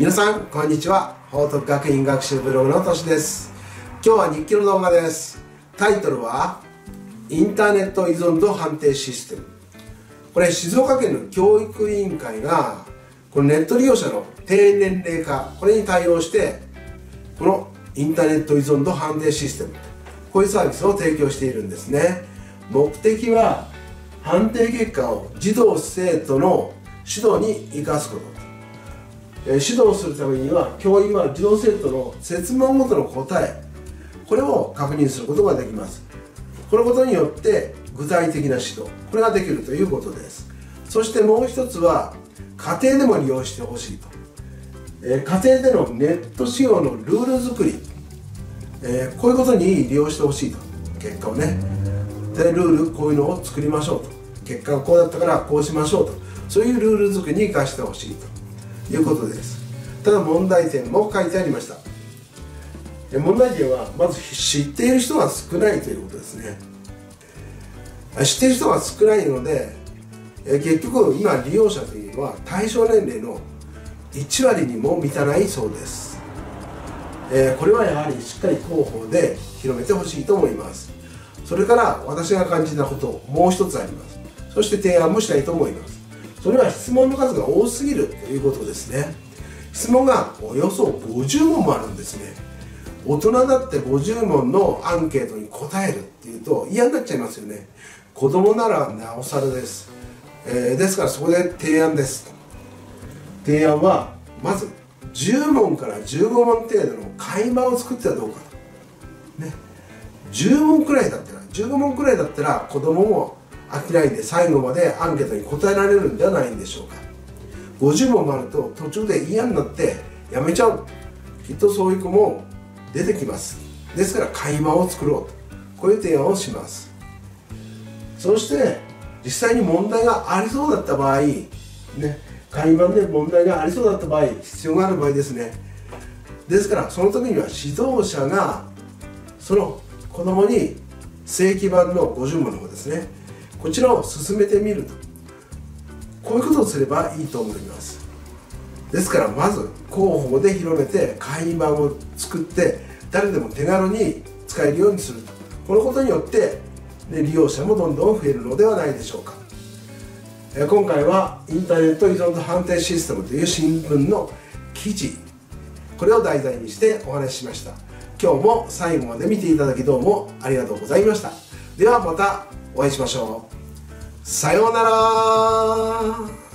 皆さんこんにちは。報徳学院学習ブログのとしです。今日は日記の動画です。タイトルはインターネット依存度判定システム。これ静岡県の教育委員会がこのネット利用者の低年齢化これに対応してこのインターネット依存度判定システムこういうサービスを提供しているんですね。目的は判定結果を児童生徒の指導に生かすこと、指導するためには教員は児童生徒の設問ごとの答えこれを確認することができます。このことによって具体的な指導これができるということです。そしてもう一つは家庭でも利用してほしいと、え、家庭でのネット使用のルール作り、え、こういうことに利用してほしいと。結果をね。でルールこういうのを作りましょうと。結果がこうだったからこうしましょうと。そういうルール作りに生かしてほしいと。いうことです。ただ問題点も書いてありました。問題点はまず知っている人が少ないということですね。知っている人が少ないので結局今利用者というのは対象年齢の1割にも満たないそうです。これはやはりしっかり広報で広めてほしいと思います。それから私が感じたこともう一つあります。そして提案もしたいと思います。それは質問の数が多すぎるということですね。質問がおよそ50問もあるんですね。大人だって50問のアンケートに答えるっていうと嫌になっちゃいますよね。子供ならなおさらです、えー、ですからそこで提案です提案はまず10問から15問程度の会話を作ってはどうか。とね。10問くらいだったら15問くらいだったら子供も飽きないで最後までアンケートに答えられるんではないんでしょうか50問もあると途中で嫌になってやめちゃうきっとそういう子も出てきますですから会話を作ろうとこういう提案をしますそして実際に問題がありそうだった場合ね会話で問題がありそうだった場合必要がある場合ですねですからその時には指導者がその子供に正規版の50問の方ですねこちらを進めてみるとこういうことをすればいいと思います。ですからまず広報で広めて会員版を作って誰でも手軽に使えるようにするこのことによって、ね、利用者もどんどん増えるのではないでしょうか。今回はインターネット依存度判定システムという新聞の記事これを題材にしてお話ししました。今日も最後まで見ていただきどうもありがとうございました。ではまたお会いしましょう。さようなら。